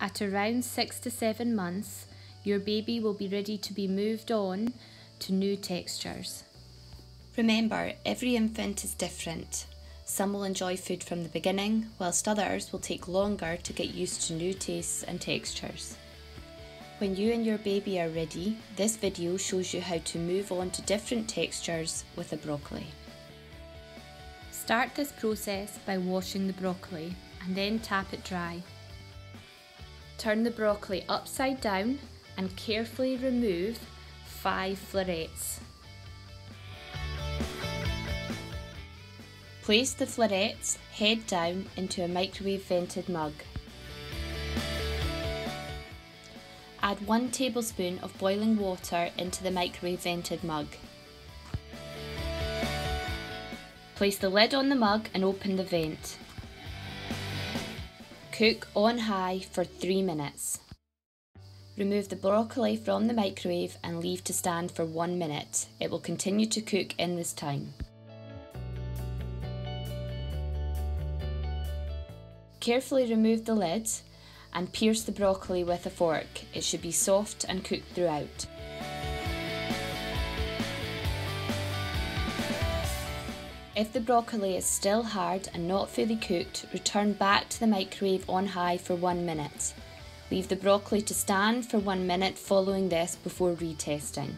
At around 6 to 7 months, your baby will be ready to be moved on to new textures. Remember, every infant is different. Some will enjoy food from the beginning, whilst others will take longer to get used to new tastes and textures. When you and your baby are ready, this video shows you how to move on to different textures with a broccoli. Start this process by washing the broccoli and then tap it dry. Turn the broccoli upside down and carefully remove 5 florets. Place the florets head down into a microwave vented mug. Add 1 tablespoon of boiling water into the microwave vented mug. Place the lid on the mug and open the vent. Cook on high for 3 minutes. Remove the broccoli from the microwave and leave to stand for 1 minute. It will continue to cook in this time. Carefully remove the lid and pierce the broccoli with a fork. It should be soft and cooked throughout. If the broccoli is still hard and not fully cooked, return back to the microwave on high for one minute. Leave the broccoli to stand for one minute following this before retesting.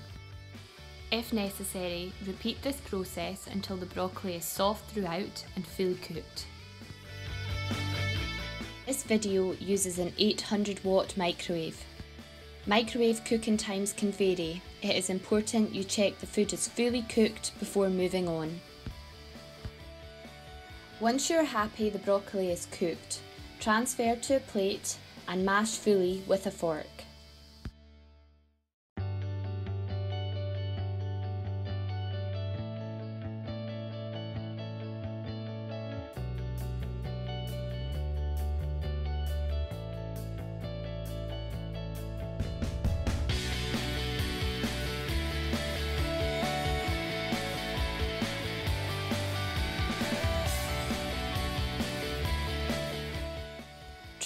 If necessary, repeat this process until the broccoli is soft throughout and fully cooked. This video uses an 800 watt microwave. Microwave cooking times can vary. It is important you check the food is fully cooked before moving on. Once you're happy the broccoli is cooked, transfer to a plate and mash fully with a fork.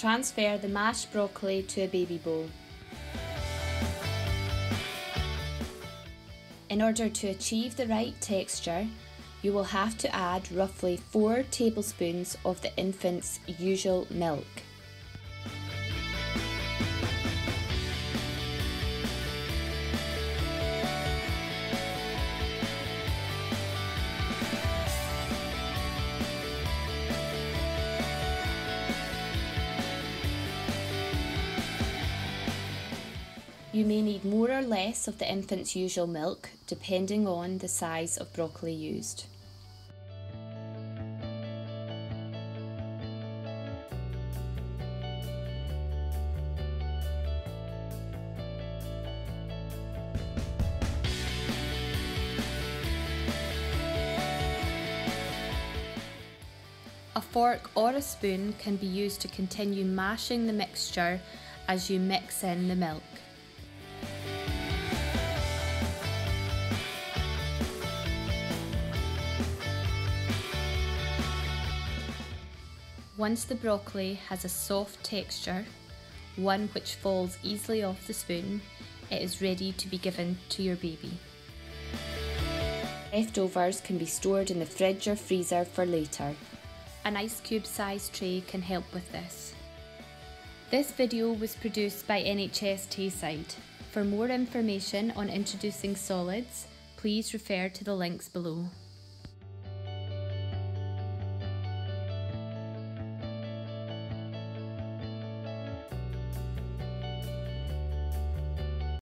Transfer the mashed broccoli to a baby bowl. In order to achieve the right texture, you will have to add roughly 4 tablespoons of the infant's usual milk. You may need more or less of the infant's usual milk, depending on the size of broccoli used. A fork or a spoon can be used to continue mashing the mixture as you mix in the milk. Once the broccoli has a soft texture, one which falls easily off the spoon, it is ready to be given to your baby. Leftovers can be stored in the fridge or freezer for later. An ice cube size tray can help with this. This video was produced by NHS Tayside. For more information on introducing solids, please refer to the links below.